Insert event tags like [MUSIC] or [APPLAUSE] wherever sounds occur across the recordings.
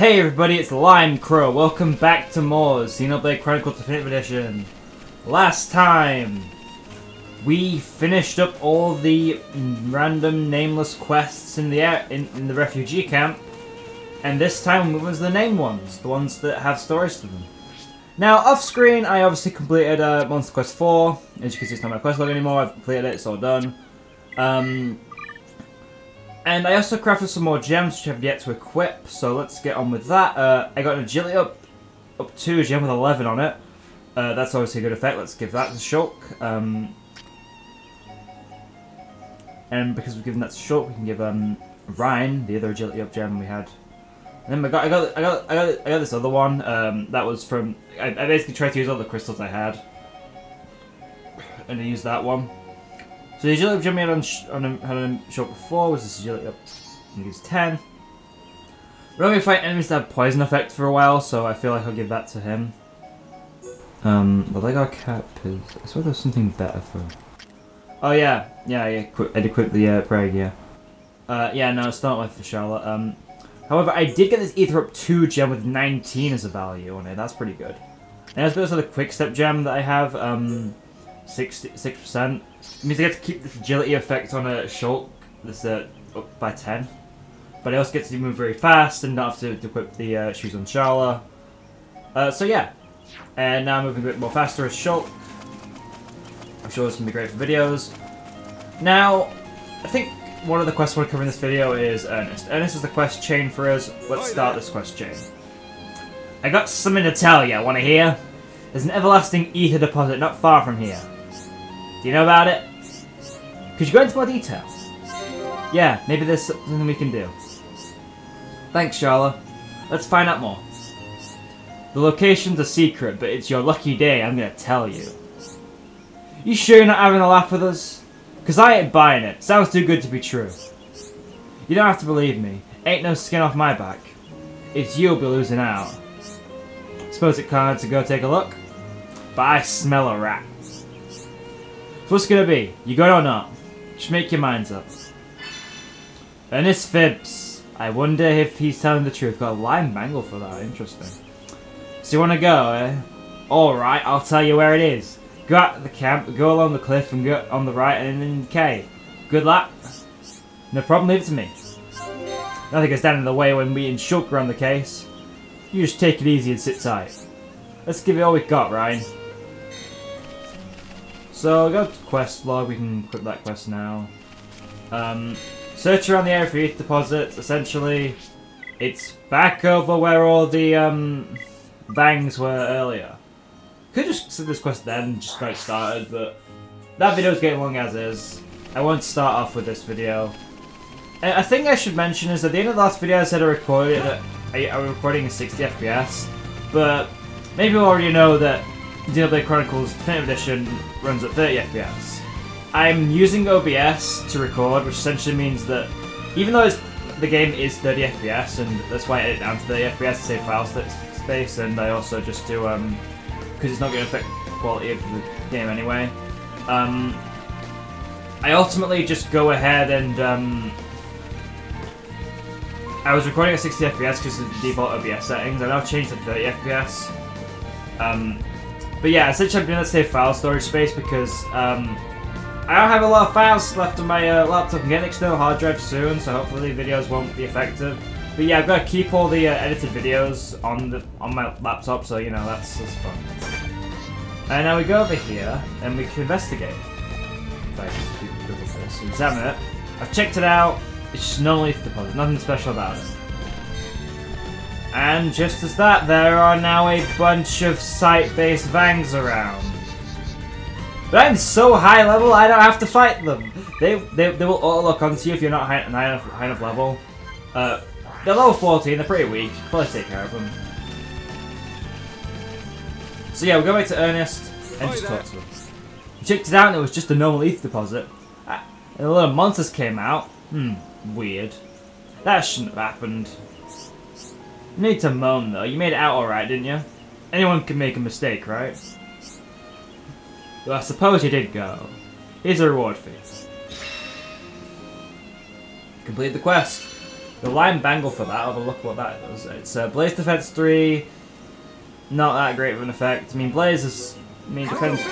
Hey everybody, it's Limecrow. Welcome back to more Xenoblade Chronicles Definitive Edition. Last time, we finished up all the random nameless quests in the air, in, in the refugee camp, and this time move on the named ones, the ones that have stories to them. Now, off screen, I obviously completed uh, Monster Quest 4. As you can see, it's not my quest log anymore. I've completed it, it's all done. Um, and I also crafted some more gems which I've yet to equip, so let's get on with that. Uh, I got an agility up, up 2 gem with 11 on it. Uh, that's obviously a good effect, let's give that to Shulk. Um, and because we've given that to Shulk, we can give um, Reyn, the other agility up gem we had. And then I got, I got, I got, I got, I got this other one. Um, that was from. I, I basically tried to use all the crystals I had, and I used that one. So the agility gem we had on on a, had on Shulk before was this agility up. I use ten. We're only fight enemies that have poison effect for a while, so I feel like I'll give that to him. Um, the Lego cap is. I swear there's something better for. Oh yeah, yeah, yeah. Qu- I did quit the uh, yeah. Uh, yeah, no, it's not with the Sharla. Um, however, I did get this Ether up 2 gem with 19 as a value on it. That's pretty good. And as also the Quick Step gem that I have, um, 66%. Means I get to keep this agility effect on a Shulk that's uh, up by 10. But I also get to move very fast and not have to, to equip the uh, shoes on Sharla. Uh, so yeah. And now I'm moving a bit more faster as Shulk. I'm sure this can be great for videos. Now, I think one of the quests I want to cover in this video is Earnest. Earnest is the quest chain for us. Let's start this quest chain. I got something to tell you. I want to hear? There's an everlasting ether deposit not far from here. Do you know about it? Could you go into more detail? Yeah, maybe there's something we can do. Thanks, Sharla. Let's find out more. The location's a secret, but it's your lucky day, I'm gonna tell you. You sure you're not having a laugh with us? Cause I ain't buying it. Sounds too good to be true. You don't have to believe me. Ain't no skin off my back. It's you'll be losing out. Suppose it can't to go take a look? But I smell a rat. What's gonna be? You got or not? Just make your minds up. Earnest's Fibs. I wonder if he's telling the truth. Got a lime mangle for that. Interesting. So you wanna go, eh? Alright, I'll tell you where it is. Go out to the camp, go along the cliff and go on the right and then the cave. Good luck. No problem, leave it to me. Nothing gets down in the way when we and Shulk on the case. You just take it easy and sit tight. Let's give it all we've got, Reyn. So, go to quest log, we can quit that quest now. Um, search around the area for ETH deposits. Essentially, it's back over where all the um, Vangs were earlier. Could just set this quest then just got it started, but that video's getting long as is. I want to start off with this video. A thing I should mention is at the end of the last video I said I recorded it, I, I was recording in 60 FPS, but maybe you already know that Xenoblade Chronicles Definitive Edition runs at 30 FPS. I'm using OBS to record, which essentially means that even though the game is 30 FPS, and that's why I edit down to 30 FPS to save file space, and I also just do um, because it's not going to affect quality of the game anyway. Um, I ultimately just go ahead and um, I was recording at 60 FPS because of the default OBS settings. and I've changed to 30 FPS. Um, but yeah, essentially I'm that to save file storage space because um, I don't have a lot of files left on my uh, laptop. I'm getting external hard drive soon, so hopefully the videos won't be affected. But yeah, I've got to keep all the uh, edited videos on the on my laptop, so you know that's, that's fun. And now we go over here and we can investigate. Examine it. I've checked it out. It's just no ETH deposit, nothing special about it. And just as that, there are now a bunch of site-based Vangs around. But I'm so high level, I don't have to fight them. They they, they will all look onto you if you're not high, high, enough, high enough level. Uh, they're level 14, they're pretty weak. Probably take care of them. So yeah, we'll go back to Earnest and just talk to him. Checked it out and it was just a normal ETH deposit. And a lot of monsters came out. Hmm, weird. That shouldn't have happened. You need to moan though. You made it out alright, didn't you? Anyone can make a mistake, right? Well, I suppose you did go. Here's a reward for you. Complete the quest. The line bangle for that, have a look what that does. It's uh, Blaze Defense 3, not that great of an effect. I mean, Blaze is, I mean, depends,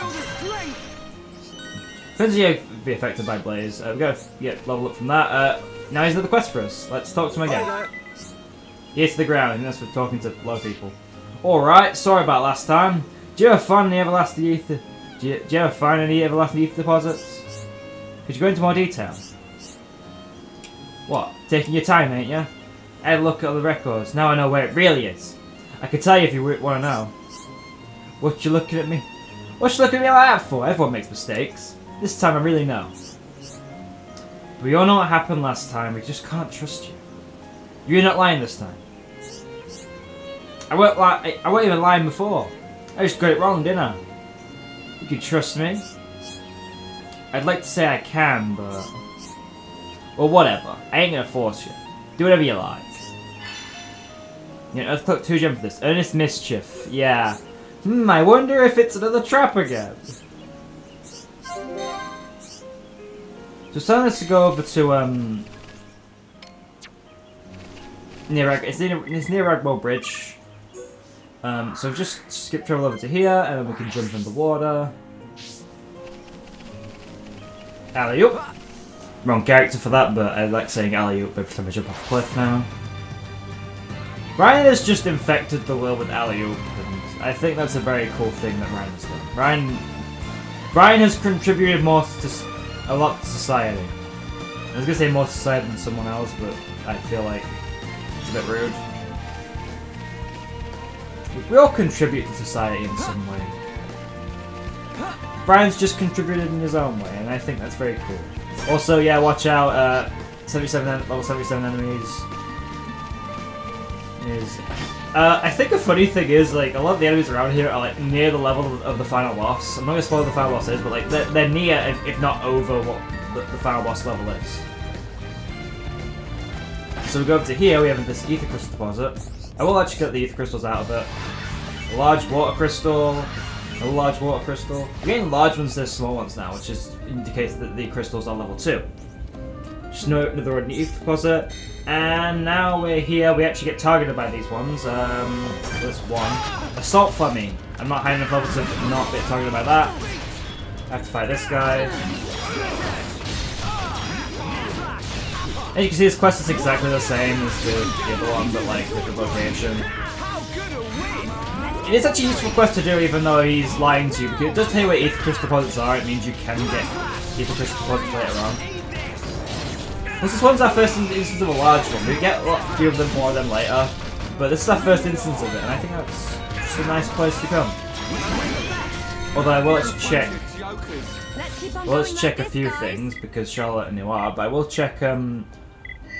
depends if you be affected by Blaze. Uh, we gotta get level up from that. Uh, now he's another quest for us. Let's talk to him again. Yes, the ground, that's for talking to low people. Alright, sorry about last time. Do you ever find any everlasting ether? Do you, do you ever find any everlasting ether deposits? Could you go into more detail? What? Taking your time, ain't you? I had a look at the records. Now I know where it really is. I could tell you if you want to know. What you looking at me? What you looking at me like that for? Everyone makes mistakes. This time I really know. We all know what happened last time. We just can't trust you. You're not lying this time. I weren't like I weren't even lying before. I just got it wrong, didn't I? You can trust me. I'd like to say I can, but well, whatever. I ain't gonna force you. Do whatever you like. You know, Earthcloak 2 gem for this. Earnest Mischief. Yeah. Hmm, I wonder if it's another trap again. So it's telling us to go over to, um... Near, it's near, it's near Raguel Bridge. Um, so just skip travel over to here, and then we can jump in the water. alley -oop. Wrong character for that, but I like saying alley every time I jump off a cliff now. Ryan has just infected the world with alley and I think that's a very cool thing that Ryan has done. Ryan, Ryan has contributed more to a lot to society. I was gonna say more to society than someone else, but I feel like it's a bit rude. We all contribute to society in some way. Brian's just contributed in his own way, and I think that's very cool. Also, yeah, watch out, uh, 77 level 77 enemies. Is uh, I think a funny thing is, like, a lot of the enemies around here are, like, near the level of the final boss. I'm not gonna spoil what the final boss is, but, like, they're, they're near, if, if, not over, what the, the, final boss level is. So we go up to here, we have this Ether Crystal deposit. I will actually get the Ether Crystals out of it. A large Water Crystal, a large Water Crystal. We're getting large ones, there's small ones now, which just indicates that the crystals are level 2. Just another ordinary Ether deposit. And now we're here, we actually get targeted by these ones. Um, this one. Assault Fleming. I'm not high enough level to not get targeted by that. I have to fight this guy. And you can see this quest is exactly the same as the, the other one, but like different location. It is actually a useful quest to do even though he's lying to you, because it does tell you where Ether Crystal deposits are, it means you can get Ether Crystal deposits later on. This is one's our first instance of a large one. We get a few of them, more of them later. But this is our first instance of it, and I think that's just a nice place to come. Although I will let's check. Well, let's check a few things because Sharla and you are, but I will check um,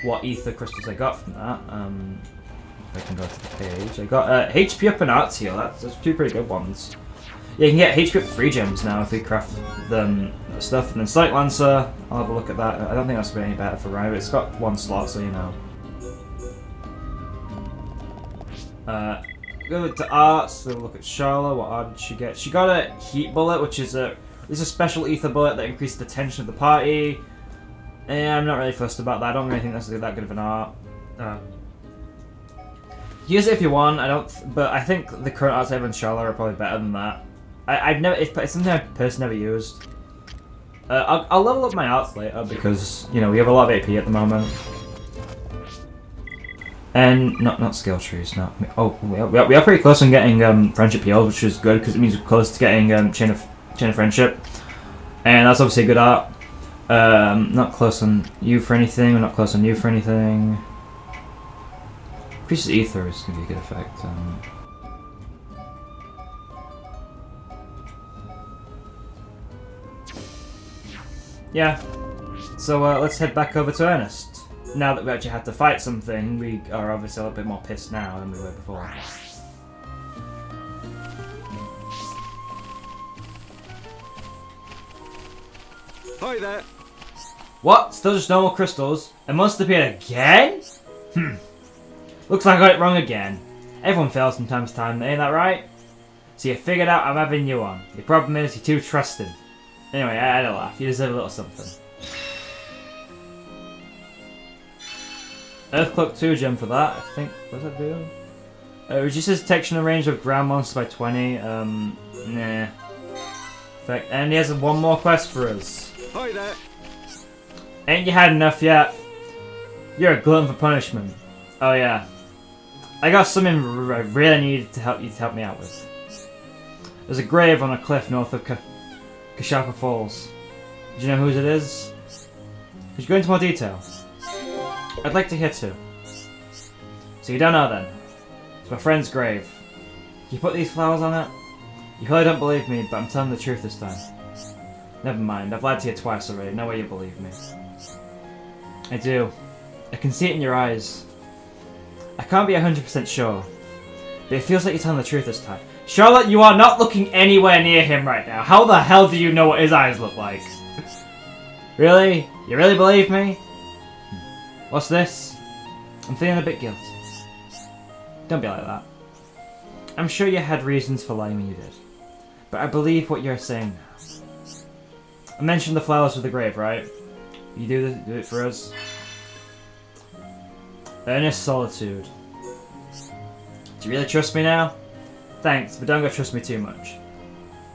what ether crystals I got from that. Um, I can go to the page, I got uh, HP up and Arts Heal. That's, that's two pretty good ones. Yeah, you can get HP up three gems now if we craft them stuff. And then Sight Lancer, I'll have a look at that. I don't think that's going to be any better for Reyn, it's got one slot, so you know. Uh, go to arts, so look at Sharla, what art did she get? She got a heat bullet, which is a is a special ether bullet that increases the tension of the party. And I'm not really fussed about that, I don't really think that's that good of an art. Uh, use it if you want, I don't, but I think the current arts I have in Sharla are probably better than that. I, have never. It's, it's, something I've personally never used. Uh, I'll, I'll, level up my arts later because you know we have a lot of AP at the moment. And not not skill trees. Not oh we are, we are pretty close on getting um, friendship healed, which is good because it means we're close to getting um, chain of chain of friendship, and that's obviously a good art. Um, not close on you for anything. We're not close on you for anything. Increases ether is gonna be a good effect. Um, Yeah. So uh, let's head back over to Earnest. Now that we actually had to fight something, we are obviously a little bit more pissed now than we were before. Hi there. What? Still just normal crystals? A monster appeared again? Hmm. Looks like I got it wrong again. Everyone fails from time to time, ain't that right? So you figured out I'm having you on. Your problem is you're too trusting. Anyway, I had a laugh. You deserve a little something. Earthcloak 2 gem for that, I think. What does that do? Uh, reduces detection and range of ground monsters by 20. Um, nah. Fact, and he has one more quest for us. Hi there. Ain't you had enough yet? You're a glutton for punishment. Oh yeah. I got something I really needed to help you to help me out with. There's a grave on a cliff north of Ka- Kashapa Falls. Do you know whose it is? Could you go into more detail? I'd like to hear too. So you don't know then? It's my friend's grave. You put these flowers on it? You probably don't believe me, but I'm telling the truth this time. Never mind, I've lied to you twice already. No way you believe me. I do. I can see it in your eyes. I can't be 100% sure, but it feels like you're telling the truth this time. Sharla, you are not looking anywhere near him right now. How the hell do you know what his eyes look like? really? You really believe me? Hmm. What's this? I'm feeling a bit guilty. Don't be like that. I'm sure you had reasons for lying when you did, but I believe what you're saying now. I mentioned the flowers for the grave, right? You do do it for us. Earnest solitude. Do you really trust me now? Thanks, but don't go trust me too much.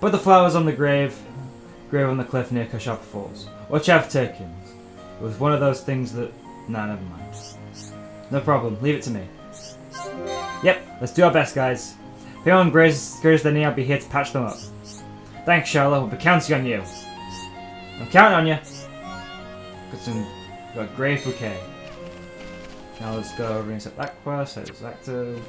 Put the flowers on the grave, grave on the cliff near Kashapa Falls. Watch out for Turkins. It was one of those things that. Nah, never mind. No problem. Leave it to me. Yep, let's do our best, guys. If anyone grazes, grazes their knee, I'll be here to patch them up. Thanks, Sharla. We'll be counting on you. I'm counting on you. Got some. Got grave bouquet. Now let's go over and set that quest. That is active.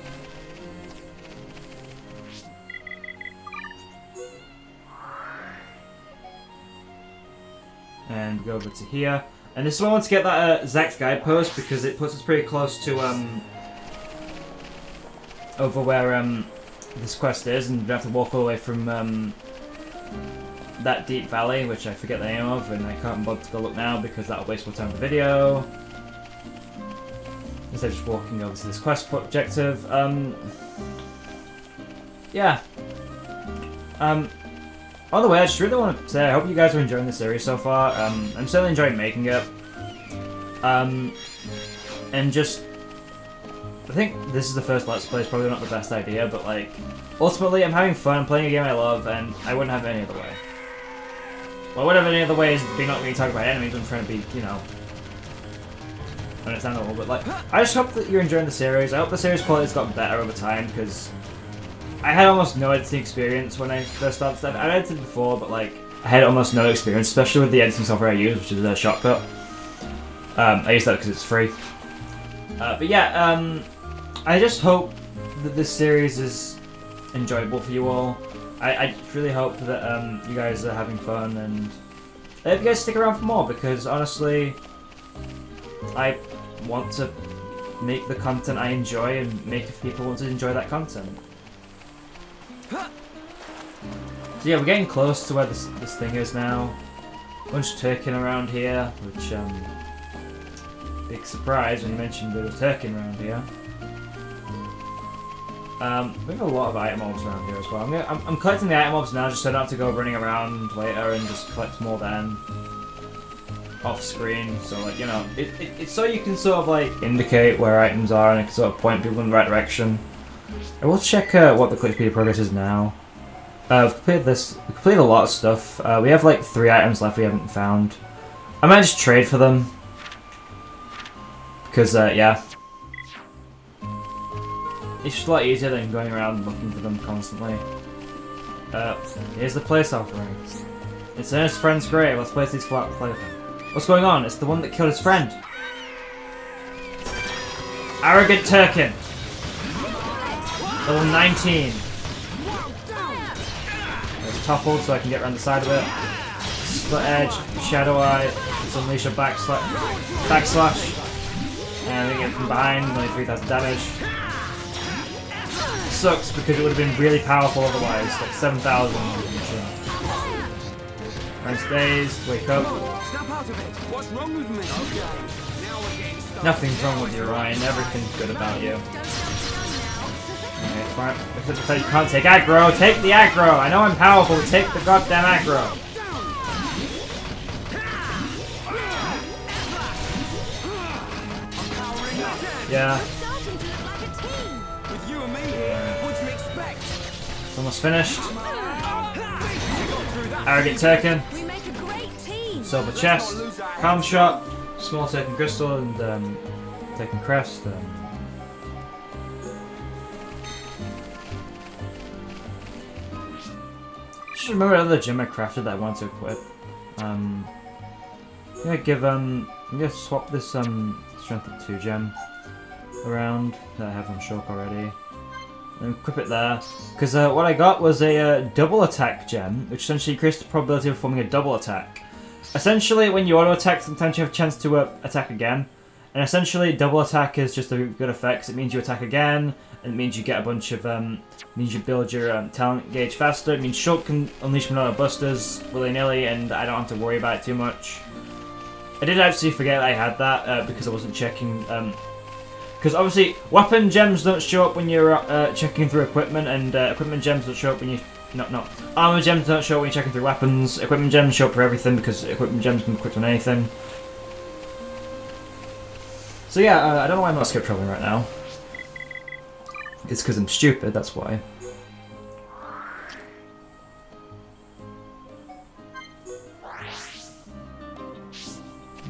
And go over to here. And this is why I want to get that uh, Zach's guidepost because it puts us pretty close to um over where um this quest is, and we have to walk all the way from um that deep valley, which I forget the name of, and I can't bother to go look now because that'll waste more time for video. Instead of just walking over to this quest objective. Um, yeah. Um, on the way, I just really want to say I hope you guys are enjoying the series so far. Um, I'm certainly enjoying making it. Um, and just, I think this is the first Let's Play. It's probably not the best idea, but like, ultimately, I'm having fun. I'm playing a game I love, and I wouldn't have any other way. Well, whatever any other way is be not really talking about enemies. I'm trying to be, you know, understandable. But like, I just hope that you're enjoying the series. I hope the series quality's gotten better over time because I had almost no editing experience when I first started. stuff. I edited before, but like, I had almost no experience, especially with the editing software I use, which is uh, Shotcut. Um, I use that because it's free. Uh, but yeah, um, I just hope that this series is enjoyable for you all. I, I really hope that um, you guys are having fun and I hope you guys stick around for more because honestly, I want to make the content I enjoy and make if people want to enjoy that content. So yeah, we're getting close to where this, this thing is now. Bunch of Turkin around here, which um, big surprise when you mentioned there was Turkin around here. Um, we have a lot of item mobs around here as well. I'm, gonna, I'm, I'm collecting the item mobs now just so I don't have to go running around later and just collect more then. Off screen, so like, you know, it, it, it's so you can sort of like indicate where items are and it can sort of point people in the right direction. I will check uh, what the Collectopaedia progress is now. Uh, we've completed this, we've completed a lot of stuff. Uh, we have like three items left we haven't found. I might just trade for them. Because, uh, yeah, it's just a lot easier than going around looking for them constantly. Uh, here's the place offering. It's Earnest's friend's grave. Let's place these flat play What's going on? It's the one that killed his friend. Arrogant Turkin. Level 19. It's toppled so I can get around the side of it. Slit Edge, shadow eye. Let's unleash a backslash. Backslash. And we get from behind, only 3000 damage sucks because it would have been really powerful otherwise, like 7,000. Nice days, wake up. Snap out of it. What's wrong with me? Okay. Now we're getting started. Nothing's wrong with you, Reyn. Everything's good about you. Okay, fine. Except you can't take aggro. Take the aggro. I know I'm powerful. Take the goddamn aggro. Yeah. It's almost finished. You got through that. Arrogant Turkin. We make a great team. Silver chest, calm shot, small taken crystal, and um, taken crest. Um, just remember another gem I crafted that I want to equip. Um, I'm gonna give um, I'm gonna swap this um strength of two gem around that I have on Shulk already. And equip it there. Because uh, what I got was a uh, double attack gem, which essentially increased the probability of forming a double attack. Essentially, when you auto attack, sometimes you have a chance to uh, attack again. And essentially, double attack is just a good effect. It means you attack again, and it means you get a bunch of. Um, means you build your um, talent gauge faster. It means Shulk can unleash Monado Busters willy nilly, and I don't have to worry about it too much. I did actually forget I had that uh, because I wasn't checking. Um, because obviously, weapon gems don't show up when you're uh, checking through equipment, and uh, equipment gems don't show up when you. No, no. Armor gems don't show up when you're checking through weapons. Equipment gems show up for everything because equipment gems can be equipped on anything. So yeah, uh, I don't know why I'm not skip traveling right now. It's because I'm stupid, that's why.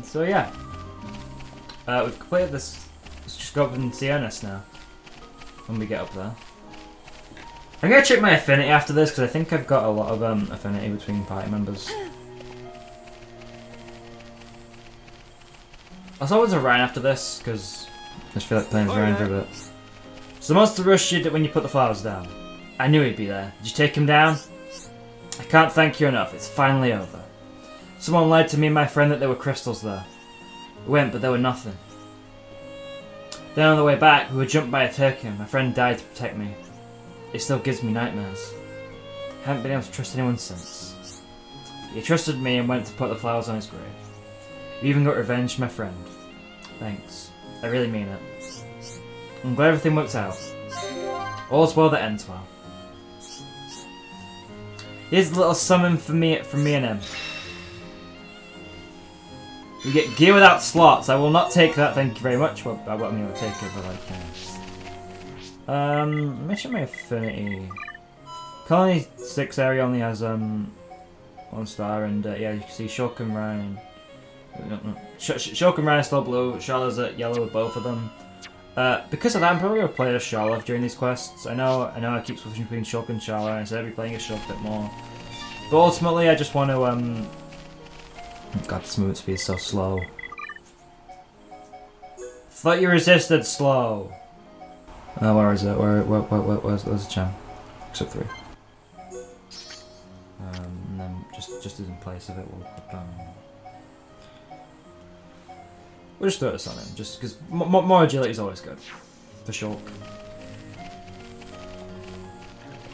So yeah. Uh, we've completed this. Let's just go up and see Earnest now. When we get up there. I'm gonna check my affinity after this because I think I've got a lot of um, affinity between party members. I'll always a Reyn after this because I just feel like playing as Reyn for a bit. So the monster rushed you when you put the flowers down. I knew he'd be there. Did you take him down? I can't thank you enough. It's finally over. Someone lied to me and my friend that there were crystals there. We went, but there were nothing. Then on the way back, we were jumped by a turkey and my friend died to protect me. It still gives me nightmares. I Haven't been able to trust anyone since. He trusted me and went to put the flowers on his grave. You even got revenge, my friend. Thanks. I really mean it. I'm glad everything worked out. All's well that ends well. Here's a little summon for me from me and him. We get gear without slots. I will not take that, thank you very much. Well, I won't even take it, but like, yeah. Um, mission my affinity. Colony 6 area only has, um, one star, and, uh, yeah, you can see Shulk and Reyn. No. Sh Reyn are still blue, Sharla's at yellow with both of them. Uh, because of that, I'm probably gonna play as Sharla during these quests. I know, I know, I keep switching between Shulk and Sharla, and I said I'd be playing as Shulk a bit more. But ultimately, I just want to, um... God, this movement speed is so slow. Thought you resisted slow. Oh, where is it? Where, where, where, where where's, where's the gem? Except three. Um, and then just, just in place of it, we'll put down. We'll just throw this on him, just because more agility is always good. For Shulk.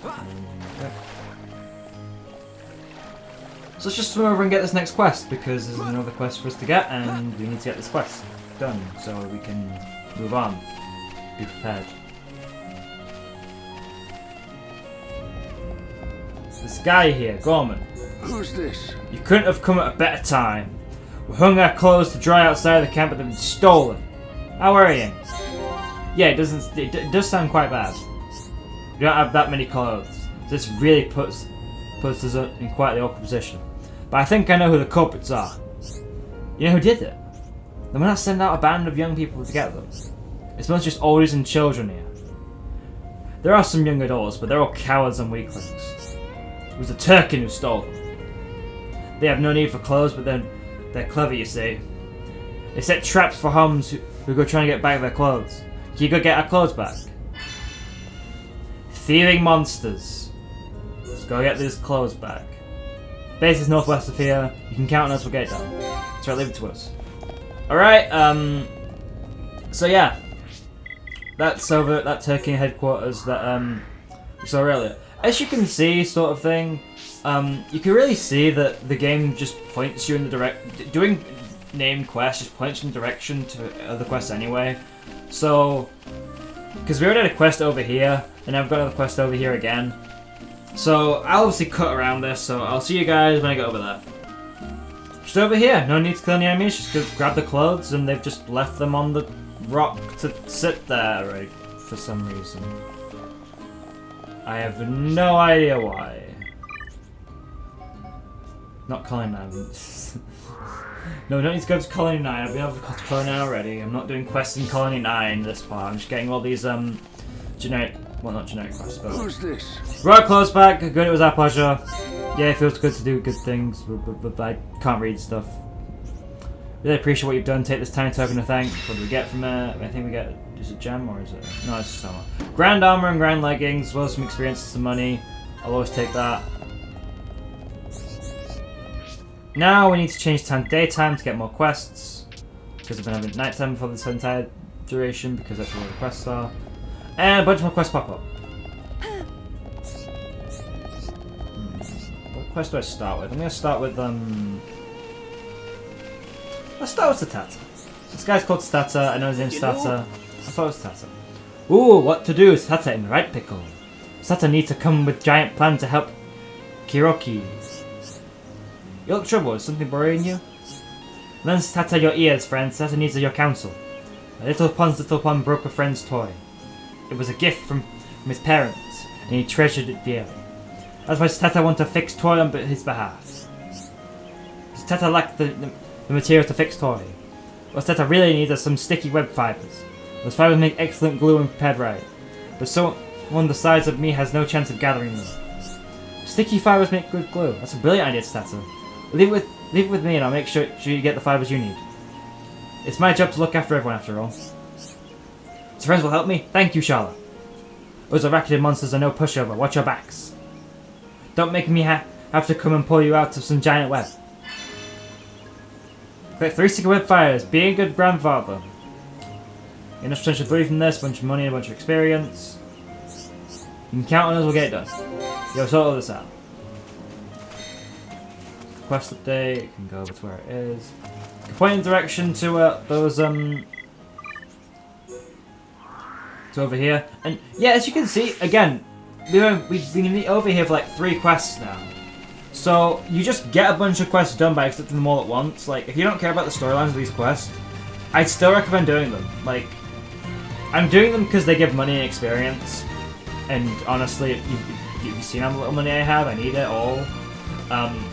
Okay. So let's just swim over and get this next quest, because there's another quest for us to get, and we need to get this quest done, so we can move on. Be prepared. This guy here, Gorman. Who's this? You couldn't have come at a better time. We hung our clothes to dry outside of the camp, but they've been stolen. How are you? Yeah, it doesn't. It, it does sound quite bad. We don't have that many clothes. This really puts puts us in quite the awkward position. But I think I know who the culprits are. You know who did it? Then we're not sending out a band of young people to get them. It's mostly just oldies and children here. There are some young adults, but they're all cowards and weaklings. It was the Turkin who stole them. They have no need for clothes, but then they're clever, you see. They set traps for Homs who, who go trying to get back their clothes. Can you go get our clothes back? Thieving monsters. Let's go get these clothes back. Base is northwest of here. You can count on us, we'll get it done. That's right, leave it to us. Alright, um... So yeah. That's over that Turkey headquarters that, um... We saw earlier. As you can see, sort of thing, um, you can really see that the game just points you in the direct... Doing named quests just points you in the direction to other quests anyway. So... Because we already had a quest over here, and I've got another quest over here again. So, I'll obviously cut around this, so I'll see you guys when I get over there. Just over here, no need to kill any enemies, just grab the clothes, and they've just left them on the rock to sit there right, for some reason. I have no idea why. Not Colony 9. [LAUGHS] no, we don't need to go to Colony 9. I've been over to Colony 9 already. I'm not doing quests in Colony 9 this part. I'm just getting all these, um, generic, well, not generic quests, but... Who's this? Right, close back. Good, it was our pleasure. Yeah, it feels good to do good things, but, but, but I can't read stuff. Really appreciate what you've done. Take this tiny token of thanks. What do we get from it? I think we get. Is it gem or is it? No, it's just armor. Grand armor and grand leggings, as well as some experience and some money. I'll always take that. Now we need to change time to daytime to get more quests. Because I've been having nighttime for this entire duration, because that's where the quests are. And a bunch more quests pop up. Hmm, What quest do I start with? I'm gonna start with, um... Let's start with Tatata. This guy's called Stata, I know his name's Stata. I thought it was Tata. Ooh, what to do? Stata in the right pickle. Stata needs to come with giant plan to help Kiroki. You look troubled. Is something worrying you? Lend Stata your ears, friend. Stata needs your counsel. A little pond's little pond broke a friend's toy. It was a gift from, from his parents, and he treasured it dearly. That's why Stata wants to fix toy on his behalf. Stata lacked the, the, the material to fix toy. What Stata really needs are some sticky web fibers. Those fibers make excellent glue when prepared right. But someone the size of me has no chance of gathering them. Sticky fibers make good glue. That's a brilliant idea, Stata. Leave it with leave it with me and I'll make sure, sure you get the fibers you need. It's my job to look after everyone after all. So friends will help me? Thank you, Sharla. Those arachnid monsters are no pushover. Watch your backs. Don't make me ha have to come and pull you out of some giant web. Collect three sticky web fires. Be a good grandfather. Enough potential three from this, bunch of money, and a bunch of experience. You can count on us, we'll get it done. Yo, sort all this out. Quest update, you can go over to where it is. Point in direction to uh, those, um... To over here. And yeah, as you can see, again, we've, been over here for like three quests now. So, you just get a bunch of quests done by accepting them all at once. Like, if you don't care about the storylines of these quests, I'd still recommend doing them. Like, I'm doing them because they give money and experience. And honestly, you, you've seen how little money I have. I need it all. Um,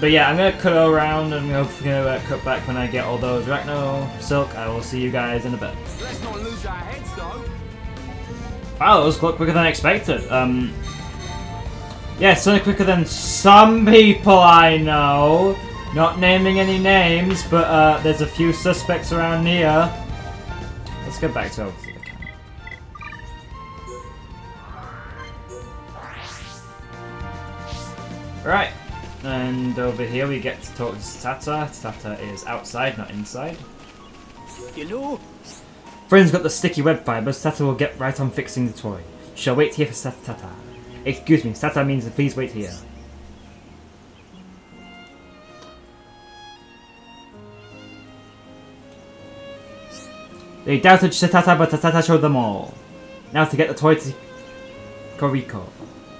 but yeah, I'm gonna cut around and hopefully gonna uh, cut back when I get all those Arachno Silk. I will see you guys in a bit. Let's not lose our heads, though. Wow, that was quick- quicker than I expected. Um, yeah, certainly quicker than some people I know. Not naming any names, but uh, there's a few suspects around here. Let's get back to to camp. Right, and over here we get to talk to Tata. Tata is outside, not inside. Know, Friend's got the sticky web fibers. Tata will get right on fixing the toy. Shall wait here for Tata. Excuse me, Tata means please wait here. They doubted Tata, but Tata showed them all. Now to get the toy to Koriko.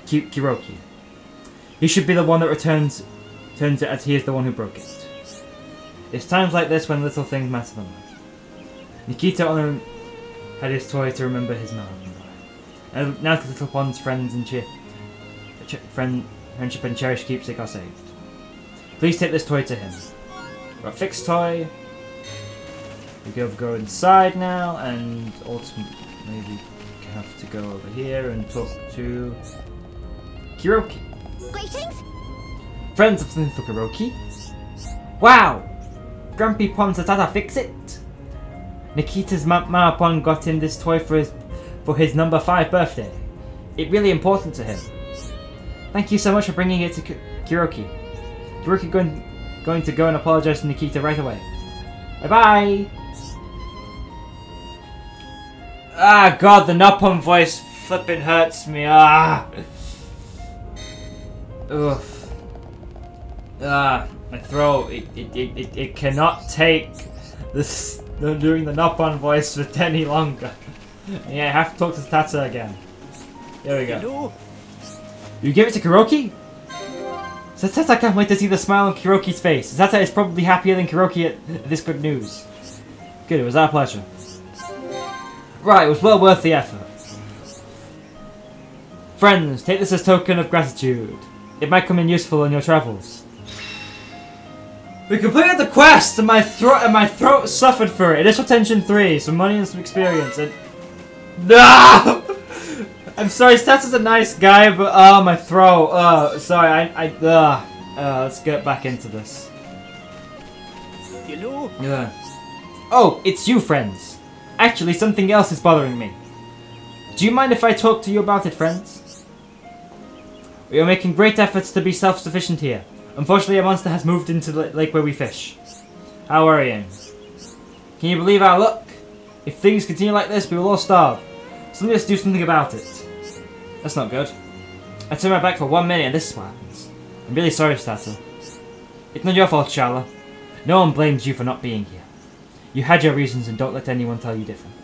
Ki- Kiroki. He should be the one that returns, turns it as he is the one who broke it. It's times like this when little things matter the most. Nikita only had his toy to remember his mom. And now the little pond's friends and cheer, ch- friend, friendship and cherished keepsake are saved. Please take this toy to him. Got a fixed toy. We go go inside now, and ultimately maybe have to go over here and talk to Kiroki. Greetings. Friends of something for Wow! Grumpy Pond Tata fix it! Nikita's ma- Mama Pond got him this toy for his for his number five birthday. It really important to him. Thank you so much for bringing it to Ki- Kiroki. Kiroki going going to go and apologize to Nikita right away. Bye bye. Ah, God, the Nopon voice flipping hurts me. Ah. Oof. Ah, my throat. It, it, it, it, cannot take this the, doing the Nopon voice for [LAUGHS] any longer. Yeah, I have to talk to Tata again. There we go. know, You give it to Kiroki? So Tata can't wait to see the smile on Kiroki's face. Tata is probably happier than Kiroki at this good news. Good, it was our pleasure. Right, it was well worth the effort. Friends, take this as token of gratitude. It might come in useful in your travels. We completed the quest, and my throat and my throat suffered for it. Initial tension three, some money and some experience. And [LAUGHS] no, I'm sorry. Stats is a nice guy, but oh my throat. Oh, sorry. I I uh, uh let's get back into this. Hello? Yeah. Oh, it's you, friends. Actually, something else is bothering me. Do you mind if I talk to you about it, friends? We are making great efforts to be self-sufficient here. Unfortunately, a monster has moved into the lake where we fish. How worrying. Can you believe our luck? If things continue like this, we will all starve. So let's do something about it. That's not good. I turned my back for one minute and this is what happens. I'm really sorry, Stata. It's not your fault, Sharla. No one blames you for not being here. You had your reasons and don't let anyone tell you different.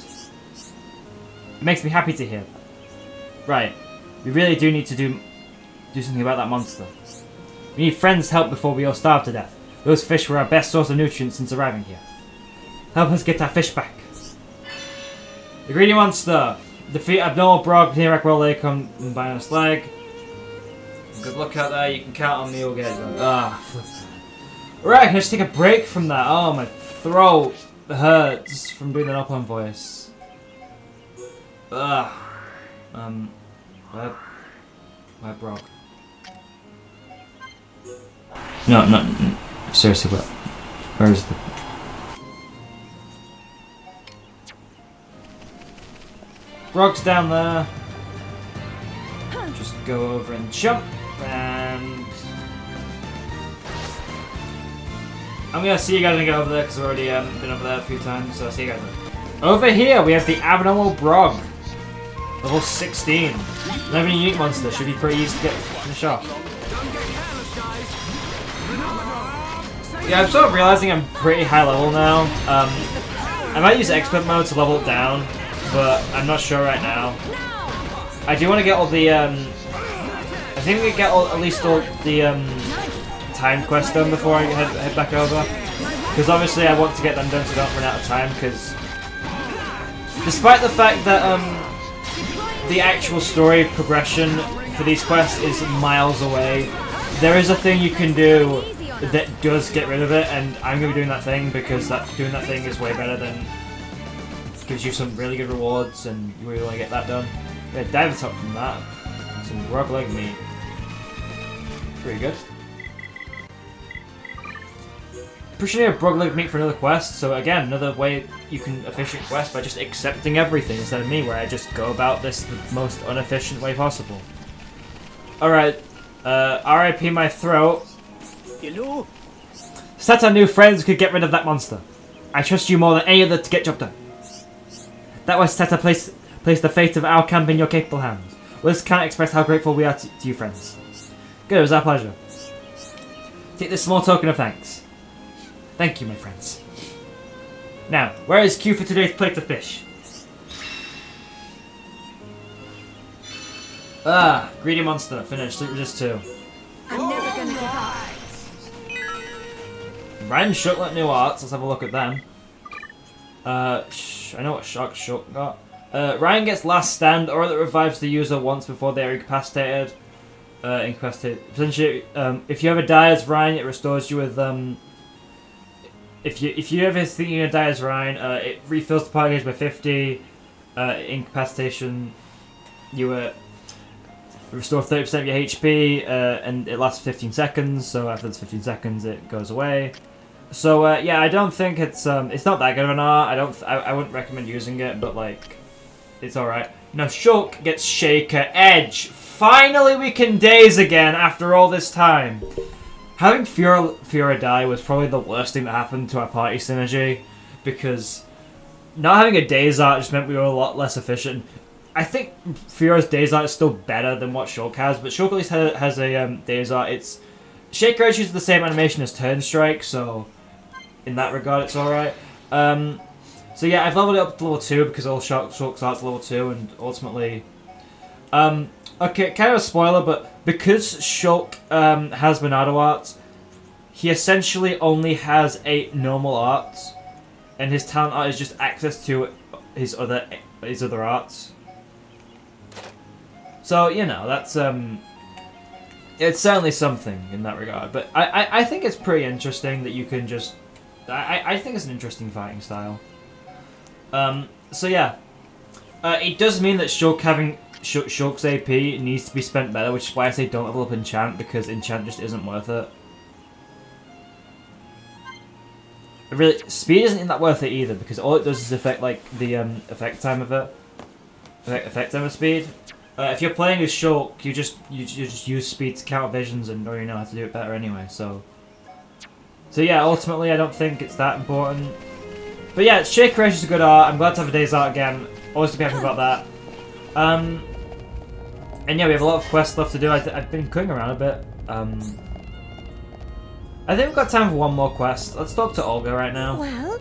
It makes me happy to hear. Right. We really do need to do do something about that monster. We need friends' help before we all starve to death. Those fish were our best source of nutrients since arriving here. Help us get our fish back. The greedy monster! Defeat abnormal Brog near Raguel Lake on Bionis' Leg. Good luck out there, you can count on me, you'll get it done. Ah. Right, can I just take a break from that? Oh, my throat hurts from doing that up-on voice. Ugh. Um, where, where Brog? No, no, seriously, what? Where is the... Brog's down there. Just go over and jump, and... I'm gonna see you guys when I get over there, because I've already um, been over there a few times, so I'll see you guys then. Over here, we have the Abnormal Brog. Level 16. Not even a unique monster, should be pretty easy to get finish off. Yeah, I'm sort of realizing I'm pretty high level now. Um, I might use expert mode to level it down, but I'm not sure right now. I do want to get all the, um, I think we get all, at least all the, um, time quests done before I head, head back over. Because obviously I want to get them done so I don't run out of time, because despite the fact that, um, the actual story progression for these quests is miles away, there is a thing you can do that does get rid of it, and I'm going to be doing that thing because that doing that thing is way better than gives you some really good rewards, and you really want to get that done. Yeah, dive top from that. Some brog leg meat. Pretty good. Pushing a brog leg meat for another quest, so again, another way you can efficient quest by just accepting everything instead of me, where I just go about this the most inefficient way possible. Alright, uh, RIP my throat. Hello? Seta knew friends could get rid of that monster. I trust you more than any other to get job done. That was Seta place place the fate of our camp in your capable hands. We just can't express how grateful we are to, to you, friends. Good, it was our pleasure. Take this small token of thanks. Thank you, my friends. Now, where is Q for today's plate of fish? Ah, greedy monster. Finished. Sleep just 2. Reyn Shulk got new arts. Let's have a look at them. Uh, I know what Shock Shulk got. Uh, Reyn gets last stand, or that revives the user once before they are incapacitated. Uh, incapacitated. Essentially, um, if you ever die as Reyn, it restores you with um. If you if you ever think you're gonna die as Reyn, uh, it refills the party gauge by fifty. Uh, incapacitation, you uh, restore thirty percent of your HP, uh, and it lasts fifteen seconds. So after the fifteen seconds, it goes away. So uh, yeah, I don't think it's um, it's not that good of an art. I don't, I, I wouldn't recommend using it, but like, it's all right. Now Shulk gets Shaker Edge. Finally, we can daze again after all this time. Having Fiora, Fiora die was probably the worst thing that happened to our party synergy, because not having a daze art just meant we were a lot less efficient. I think Fiora's daze art is still better than what Shulk has, but Shulk at least has, has a um, daze art. It's Shaker Edge uses the same animation as Turn Strike, so in that regard, it's alright. Um, so yeah, I've leveled it up to level 2 because all Shulk's art's level 2, and ultimately... Um, okay, kind of a spoiler, but because Shulk um, has Monado arts, he essentially only has 8 normal arts, and his talent art is just access to his other his other arts. So you know that's um, it's certainly something in that regard. But I, I, I think it's pretty interesting that you can just, I, I think it's an interesting fighting style. Um, so yeah, uh, it does mean that Shulk having Shulk, Shulk's AP needs to be spent better, which is why I say don't level up Enchant because Enchant just isn't worth it. Really, speed isn't that worth it either because all it does is affect like the um, effect time of it, effect, effect time of speed. Uh, if you're playing with Shulk, you just you, you just use speed to count visions and already know how to do it better anyway. So, so yeah, ultimately I don't think it's that important. But yeah, Shake Rush is a good art. I'm glad to have a day's art again. Always to be happy about that. Um, and yeah, we have a lot of quests left to do. I have been cooking around a bit. Um, I think we've got time for one more quest. Let's talk to Olga right now. Well,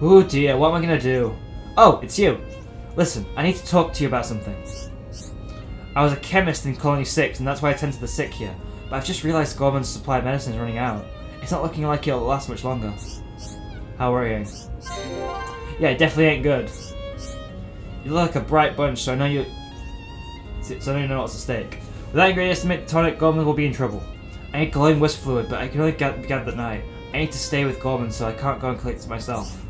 Oh dear, what am I gonna do? Oh, it's you. Listen, I need to talk to you about something. I was a chemist in Colony 6, and that's why I tend to the sick here. But I've just realised Gorman's supply of medicine is running out. It's not looking like it'll last much longer. How are you? Yeah, it definitely ain't good. You look like a bright bunch, so I know you... So I know you know what's at stake. Without ingredients to make the tonic, Gorman will be in trouble. I need glowing wisp fluid, but I can only get, it at night. I need to stay with Gorman, so I can't go and collect it myself.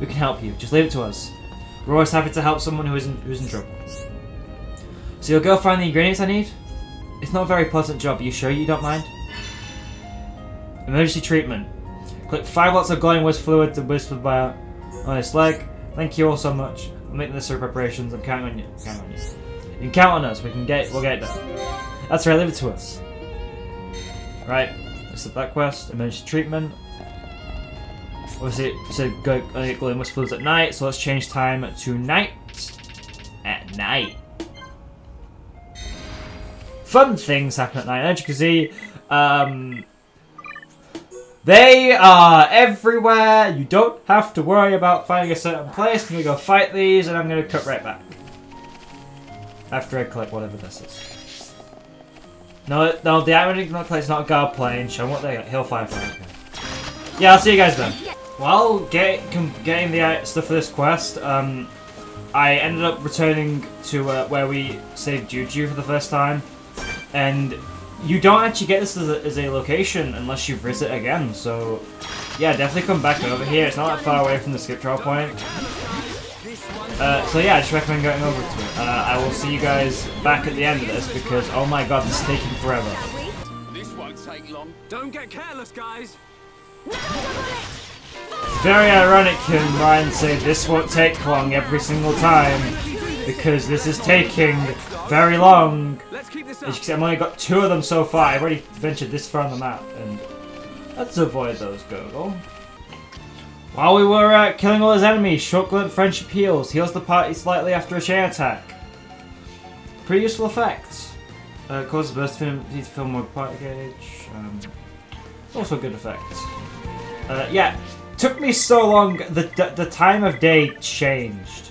We can help you. Just leave it to us. We're always happy to help someone who is in, who's in trouble. So you'll go find the ingredients I need? It's not a very pleasant job. Are you sure you don't mind? Emergency treatment. Click 5 lots of glowing wisp fluid to whisper by on his leg. Thank you all so much. I'm making the necessary preparations. I'm counting on you. Counting on you. You can count on us. We can get. We'll get done. That's right. Leave it to us. Right. Let's that quest. Emergency treatment. Obviously, it said go uh, glowing wisp fluids at night. So let's change time to night. At night. Fun things happen at night. As you can see, um, they are everywhere. You don't have to worry about finding a certain place. I'm gonna go fight these, and I'm gonna cut right back after I collect whatever this is. No, no, the item not collect is not a guard plane. Show what they got. Hill five. Okay. Yeah, I'll see you guys then. While get, getting the uh, stuff for this quest, um, I ended up returning to uh, where we saved Juju for the first time, and you don't actually get this as a, as a location unless you visit again. So, yeah, definitely come back over here. It's not that far away from the skip travel point. Uh, so yeah, I just recommend going over to it. Uh, I will see you guys back at the end of this because oh my god, this is taking forever. This won't take long. Don't get careless, guys. Very ironic can Reyn say this won't take long every single time because this is taking very long. Let's keep this As you can see, I've only got two of them so far. I've already ventured this far on the map, and let's avoid those Gurgle. While we were uh, killing all his enemies, Shulk learned friendship heals. Heals the party slightly after a chain attack. Pretty useful effect. Uh, causes burst of need to fill more party gauge. Um, also a good effect. Uh, yeah, took me so long. The, the the time of day changed.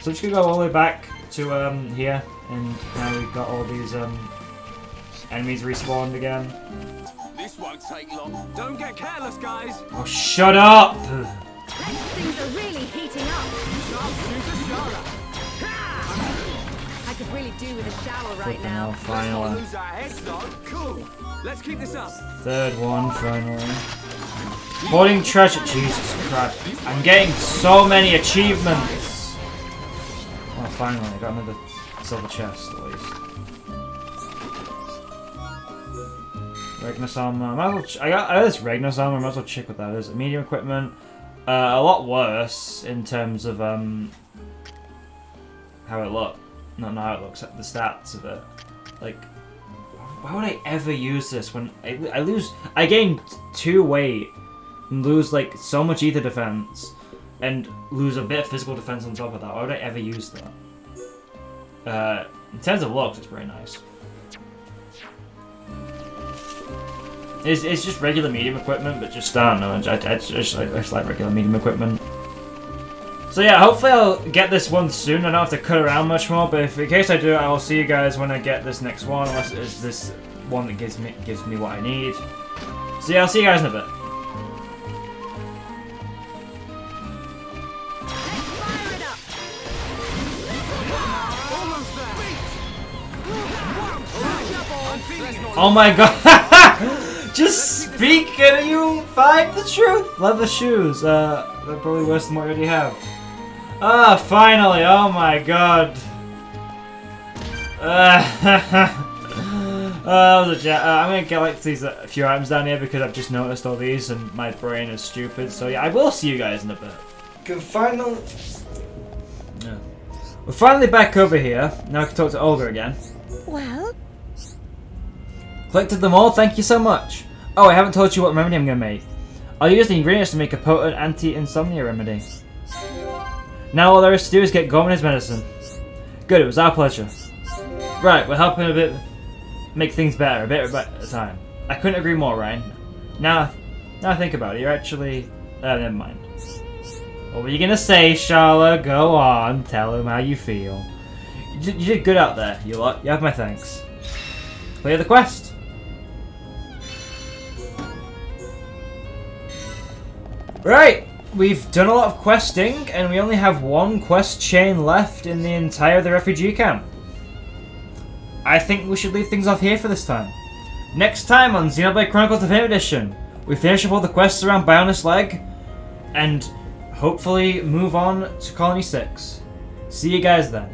So I'm just gonna go all the way back to um here, and now we've got all these um enemies respawned again. This won't take long. Don't get careless, guys. Oh, shut up! things are really heating up. I could really do with a shower right Flipping hell, now. Let's finally. lose our heads. Cool. Let's keep this up. Third one, finally. Hoarding treasure. Jesus Christ. I'm getting so many achievements! Oh, finally, I got another silver chest, at least. Regnus armor. Might as well I got, I got this Regnus armor, I might as well check what that is. Medium equipment. Uh, a lot worse in terms of um, how it looks. Not not how it looks, the stats of it. Like, why would I ever use this when I, I lose? I gain two weight and lose like so much ether defense and lose a bit of physical defense on top of that. Why would I ever use that? Uh, in terms of looks, it's very nice. It's, it's just regular medium equipment, but just I don't know. Just like regular medium equipment. So yeah, hopefully I'll get this one soon. I don't have to cut around much more, but if in case I do, I will see you guys when I get this next one, unless it's this one that gives me gives me what I need. So yeah, I'll see you guys in a bit. Oh my god! [LAUGHS] Just speak and you find the truth! Love the shoes, uh, they're probably worse than what you already have. Ah, finally! Oh my god! [LAUGHS] Uh, [LAUGHS] uh, that was a ja- uh, I'm gonna get like these a few items down here because I've just noticed all these and my brain is stupid. So yeah, I will see you guys in a bit. Can finally. Yeah. We're finally back over here. Now I can talk to Olga again. Collected them all, thank you so much. Oh, I haven't told you what remedy I'm gonna make. I'll use the ingredients to make a potent anti-insomnia remedy. Now all there is to do is get Gorman's medicine. Good, it was our pleasure. Right, we're helping a bit make things better, a bit at a time. I couldn't agree more, Reyn. Now, now think about it, you're actually... Uh, never mind. What were you gonna say, Sharla? Go on, tell him how you feel. You did, you did good out there, you lot. You have my thanks. Clear the quest. Right, we've done a lot of questing, and we only have one quest chain left in the entire the refugee camp. I think we should leave things off here for this time. Next time on Xenoblade Chronicles Definitive Edition, we finish up all the quests around Bionis' Leg, and hopefully move on to Colony 6. See you guys then.